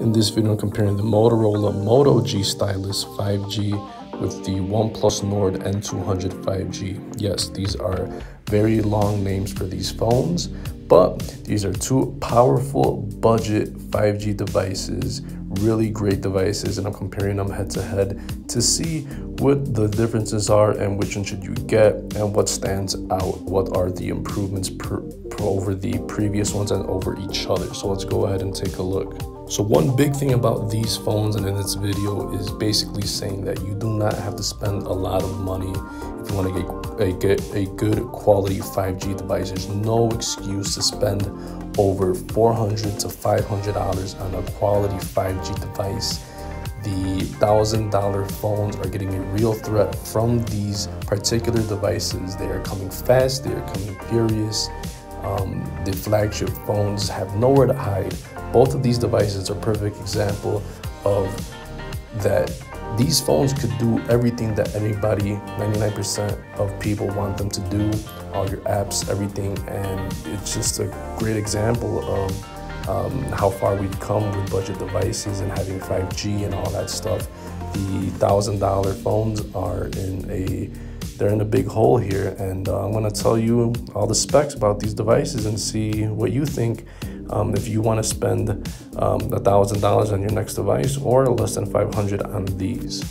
In this video, I'm comparing the Motorola Moto G Stylus 5G with the OnePlus Nord N200 5G. Yes, these are very long names for these phones, but these are two powerful budget 5G devices, really great devices, and I'm comparing them head to head to see what the differences are and which one should you get and what stands out, what are the improvements per, per over the previous ones and over each other. So let's go ahead and take a look. So one big thing about these phones and in this video is basically saying that you do not have to spend a lot of money if you want to get a, get a good quality 5G device. There's no excuse to spend over 400 to $500 on a quality 5G device. The $1,000 phones are getting a real threat from these particular devices. They are coming fast, they are coming furious. Um, the flagship phones have nowhere to hide both of these devices are perfect example of that these phones could do everything that anybody 99% of people want them to do all your apps everything and it's just a great example of um, how far we've come with budget devices and having 5g and all that stuff the thousand dollar phones are in a they're in a big hole here and uh, i'm to tell you all the specs about these devices and see what you think um, if you want to spend um, a thousand dollars on your next device or less than 500 on these.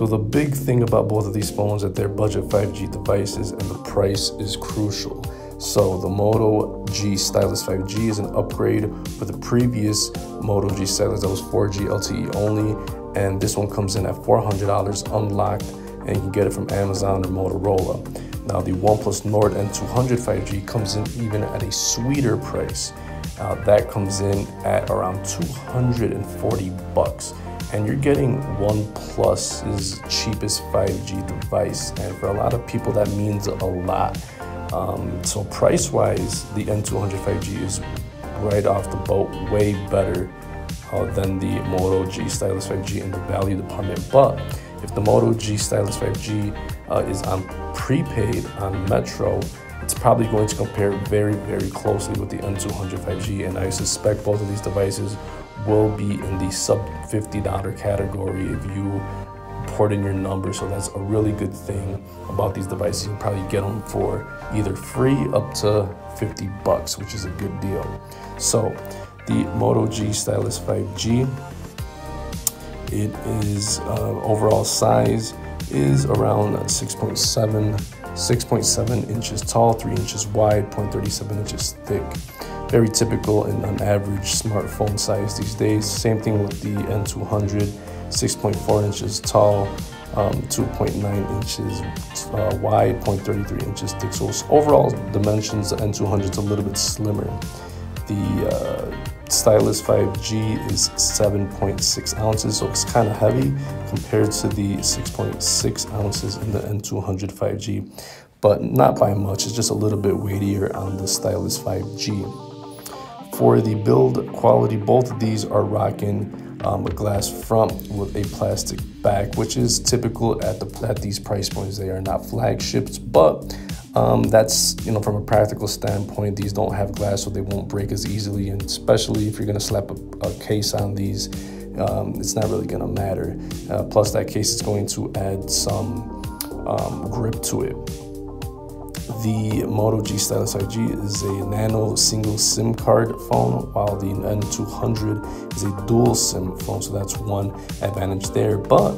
So the big thing about both of these phones that they're budget 5G devices and the price is crucial. So the Moto G Stylus 5G is an upgrade for the previous Moto G Stylus that was 4G LTE only, and this one comes in at $400 unlocked, and you can get it from Amazon or Motorola. Now the OnePlus Nord N200 5G comes in even at a sweeter price. Uh, that comes in at around 240 bucks and you're getting OnePlus's cheapest 5G device. And for a lot of people, that means a lot. Um, so price-wise, the N200 5G is right off the boat, way better uh, than the Moto G Stylus 5G in the value department. But if the Moto G Stylus 5G uh, is on prepaid on Metro, it's probably going to compare very, very closely with the N200 5G, and I suspect both of these devices will be in the sub $50 category if you port in your number. So that's a really good thing about these devices. You can probably get them for either free up to 50 bucks, which is a good deal. So the Moto G Stylus 5G, it is uh, overall size is around 6.7 6.7 inches tall, 3 inches wide, 0.37 inches thick. Very typical and an average smartphone size these days. Same thing with the N200, 6.4 inches tall, um, 2.9 inches uh, wide, 0.33 inches thick. So overall dimensions, the N200 is a little bit slimmer. The uh, Stylus 5G is 7.6 ounces, so it's kind of heavy compared to the 6.6 ounces in the N200 5G, but not by much. It's just a little bit weightier on the Stylus 5G. For the build quality, both of these are rocking um, a glass front with a plastic back, which is typical at the at these price points. They are not flagships, but um, that's, you know, from a practical standpoint, these don't have glass, so they won't break as easily. And especially if you're to slap a, a, case on these, um, it's not really to matter. Uh, plus, that case is going to add some um, grip to it. The Moto G Stylus 5G is a nano single SIM card phone, while the N200 is a dual SIM phone, so that's one advantage there. But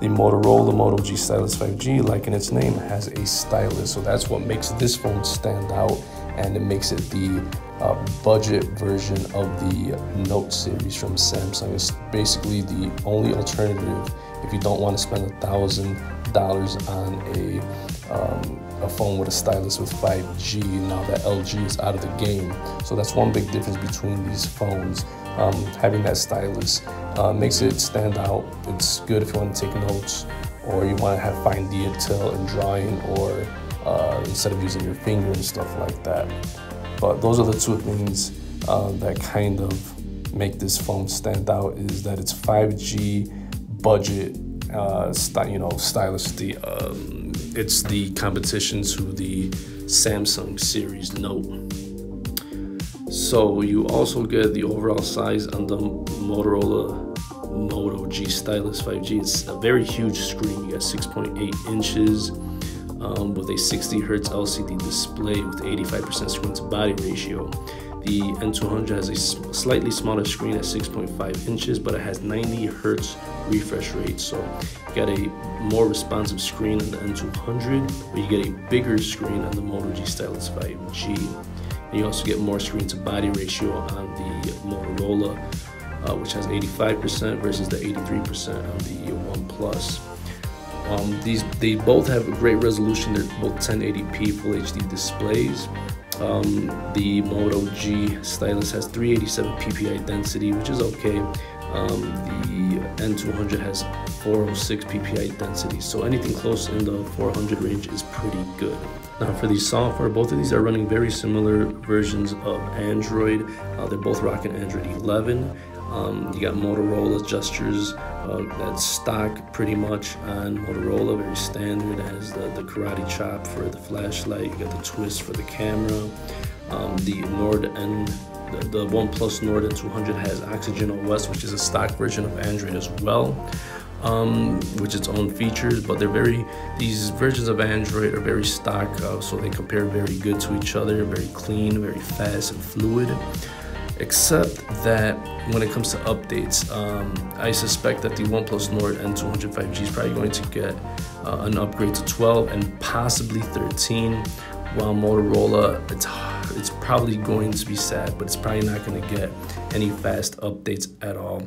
the Motorola Moto G Stylus 5G, like in its name, has a stylus. So that's what makes this phone stand out and it makes it the uh, budget version of the Note series from Samsung. It's basically the only alternative if you don't want to spend a thousand dollars on a um, a phone with a stylus with 5G now that LG is out of the game. So that's one big difference between these phones. Um, having that stylus uh, makes it stand out. It's good if you want to take notes or you want to have fine detail in drawing or uh, instead of using your finger and stuff like that. But those are the two things uh, that kind of make this phone stand out is that it's 5G budget, uh, you know, stylus. The um, it's the competition to the Samsung Series Note. So you also get the overall size on the Motorola Moto G Stylus 5G. It's a very huge screen. You got 6.8 inches um, with a 60 hertz LCD display with 85% screen to body ratio. The N200 has a slightly smaller screen at 6.5 inches, but it has 90 hertz refresh rate. So you get a more responsive screen on the N200, but you get a bigger screen on the Moto G Stylus 5G. And you also get more screen to body ratio on the Motorola, uh, which has 85% versus the 83% on the OnePlus. Um, these they both have a great resolution. They're both 1080p Full HD displays. Um, the Moto G stylus has 387 ppi density, which is okay. Um, the N200 has 406 ppi density, so anything close in the 400 range is pretty good. Now for the software, both of these are running very similar versions of Android. Uh, they're both rocking Android 11. Um, you got Motorola gestures uh, stock pretty much on Motorola, very standard. Has the, the karate chop for the flashlight. You got the twist for the camera. Um, the Nord N, the, the OnePlus Nord N200 has Oxygen OS, which is a stock version of Android as well. Um, which its own features, but they're very, these versions of Android are very stock, uh, so they compare very good to each other, very clean, very fast and fluid except that when it comes to updates, um, I suspect that the OnePlus Nord N200 5G is probably going to get uh, an upgrade to 12 and possibly 13, while Motorola, it's, it's probably going to be sad, but it's probably not going to get any fast updates at all.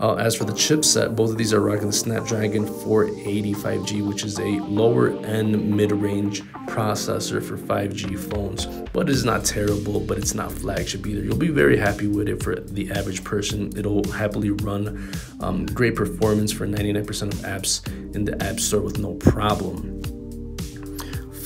Uh, as for the chipset, both of these are rocking the Snapdragon 480 5G, which is a lower end mid range processor for 5G phones. But it is not terrible, but it's not flagship either. You'll be very happy with it for the average person. It'll happily run um, great performance for 99% of apps in the App Store with no problem.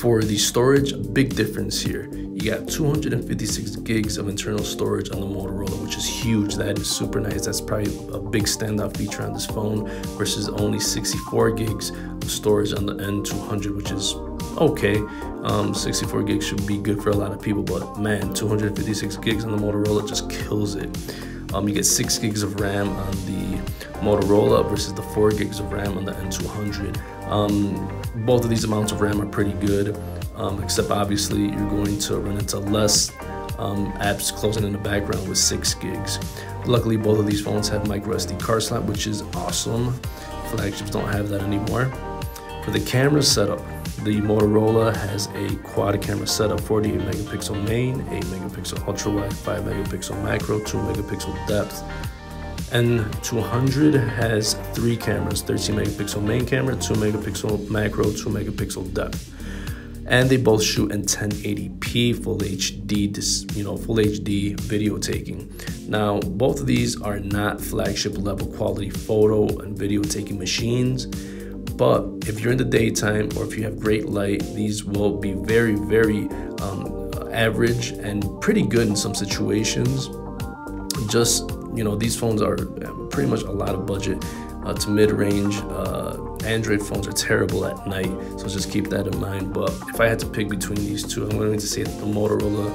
For the storage, big difference here. You got 256 gigs of internal storage on the Motorola, which is huge. That is super nice. That's probably a big standout feature on this phone versus only 64 gigs of storage on the N200, which is okay. Um, 64 gigs should be good for a lot of people, but man, 256 gigs on the Motorola just kills it. Um, you get 6 gigs of RAM on the Motorola versus the 4 gigs of RAM on the N200. Um, both of these amounts of RAM are pretty good um, except obviously you're going to run into less um, apps closing in the background with six gigs. Luckily, both of these phones have micro SD card slot, which is awesome. Flagships don't have that anymore. For the camera setup, the Motorola has a quad camera setup, 48 megapixel main, 8 megapixel ultra wide, 5 megapixel macro, 2 megapixel depth. N200 has three cameras, 13 megapixel main camera, 2 megapixel macro, 2 megapixel depth and they both shoot in 1080p full HD, you know, full HD video taking. Now, both of these are not flagship level quality photo and video taking machines, but if you're in the daytime or if you have great light, these will be very, very um, average and pretty good in some situations. Just, you know, these phones are pretty much a lot of budget uh, to mid-range. Uh, Android phones are terrible at night, so just keep that in mind. But if I had to pick between these two, I'm going to say the Motorola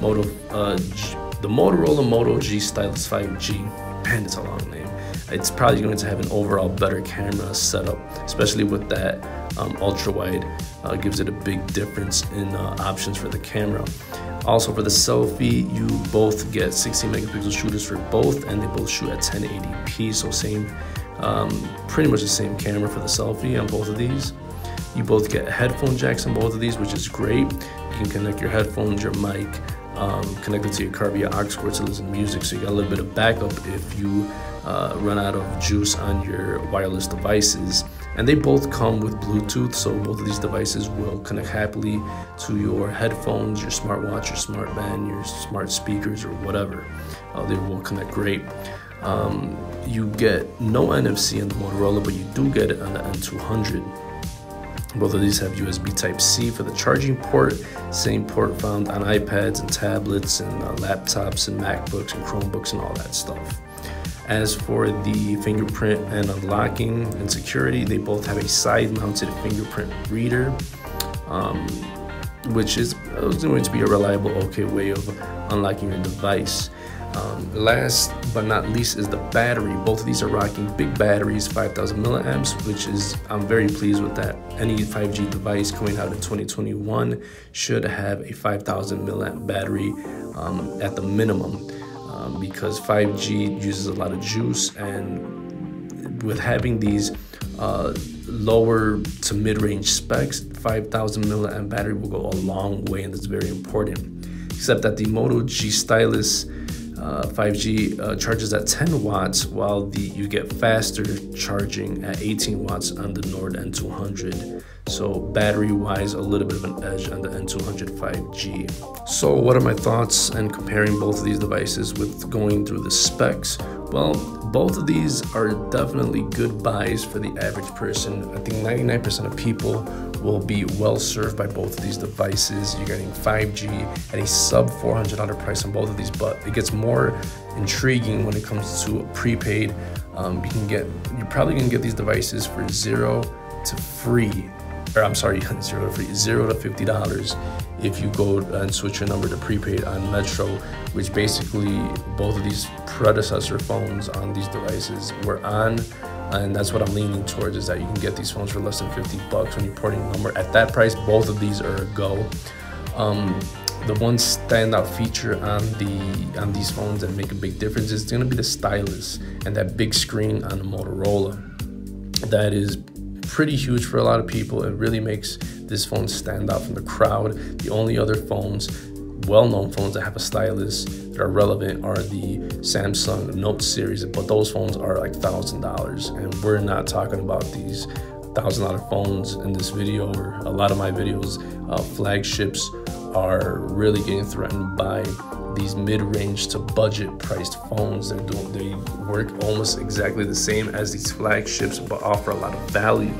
Moto, uh, G, the Motorola Moto G Stylus 5G. Man, it's a long name. It's probably going to have an overall better camera setup, especially with that um, ultra wide. Uh, gives it a big difference in uh, options for the camera. Also for the selfie, you both get 16 megapixel shooters for both, and they both shoot at 1080p, so same um, pretty much the same camera for the selfie on both of these. You both get headphone jacks on both of these, which is great. You can connect your headphones, your mic, um, connect it to your car via aux cord to listen to music. So you got a little bit of backup if you uh, run out of juice on your wireless devices. And they both come with Bluetooth, so both of these devices will connect happily to your headphones, your smartwatch, your smart band, your smart speakers, or whatever. Uh, they will connect great. Um, you get no NFC on the Motorola, but you do get it on the N200. Both of these have USB Type-C for the charging port, same port found on iPads and tablets and uh, laptops and MacBooks and Chromebooks and all that stuff. As for the fingerprint and unlocking and security, they both have a side-mounted fingerprint reader, um, which is going to be a reliable, okay way of unlocking your device. Um, last but not least is the battery. Both of these are rocking big batteries, 5,000 milliamps, which is, I'm very pleased with that. Any 5G device coming out in 2021 should have a 5,000 milliamp battery um, at the minimum um, because 5G uses a lot of juice and with having these uh, lower to mid-range specs, 5,000 milliamp battery will go a long way and that's very important. Except that the Moto G Stylus uh, 5G uh, charges at 10 watts, while the you get faster charging at 18 watts on the Nord N200. So battery-wise, a little bit of an edge on the N200 5G. So what are my thoughts and comparing both of these devices with going through the specs? Well, both of these are definitely good buys for the average person. I think 99% of people will be well served by both of these devices. You're getting 5G at a sub $400 price on both of these, but it gets more intriguing when it comes to prepaid. Um, you can get, you're probably gonna get these devices for zero to free or I'm sorry, zero to free, zero to fifty dollars if you go and switch your number to prepaid on Metro, which basically both of these predecessor phones on these devices were on. And that's what I'm leaning towards is that you can get these phones for less than 50 bucks when you're porting a number. At that price, both of these are a go. Um, the one standout feature on the on these phones that make a big difference is going to be the stylus and that big screen on the Motorola. That is pretty huge for a lot of people. It really makes this phone stand out from the crowd. The only other phones, well-known phones that have a stylus that are relevant are the Samsung Note series, but those phones are like thousand dollars, and we're not talking about these thousand dollar phones in this video. Or a lot of my videos. Uh, flagships are really getting threatened by these mid-range to budget priced phones doing they work almost exactly the same as these flagships but offer a lot of value.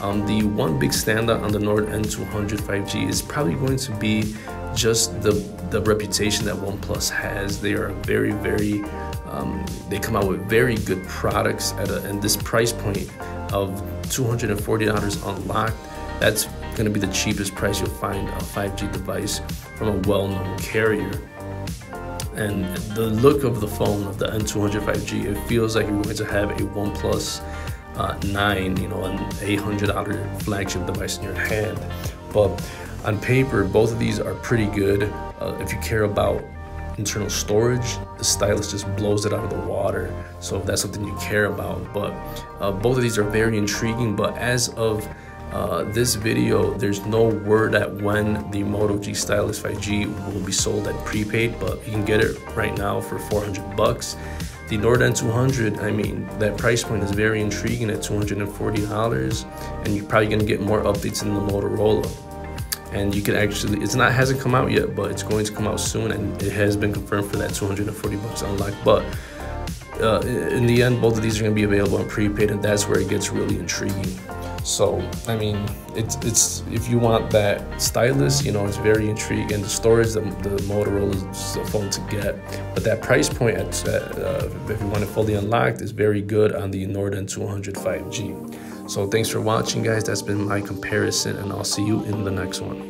Um, the one big standout on the Nord N200 5G is probably going to be just the the reputation that OnePlus has. They are very, very, um, they come out with very good products at a, and this price point of $240 unlocked. That's going to be the cheapest price you'll find a 5G device from a well-known carrier and the look of the phone of the N200 5G, it feels like you're going to have a OnePlus uh, 9, you know, an $800 flagship device in your hand. But on paper, both of these are pretty good. Uh, if you care about internal storage, the stylus just blows it out of the water. So if that's something you care about, but uh, both of these are very intriguing. But as of uh, this video, there's no word at when the Moto G Stylus 5G will be sold at prepaid, but you can get it right now for 400 bucks. The Nord N200, I mean, that price point is very intriguing at $240, and you're probably gonna get more updates in the Motorola. And you can actually, it's not, hasn't come out yet, but it's going to come out soon, and it has been confirmed for that 240 bucks unlocked. But uh, in the end, both of these are gonna be available on prepaid, and that's where it gets really intriguing. So I mean, it's it's if you want that stylus, you know, it's very intriguing. The storage, the, the Motorola is a phone to get, but that price point at uh, if you want it fully unlocked is very good on the Nord N200 5G. So thanks for watching, guys. That's been my comparison, and I'll see you in the next one.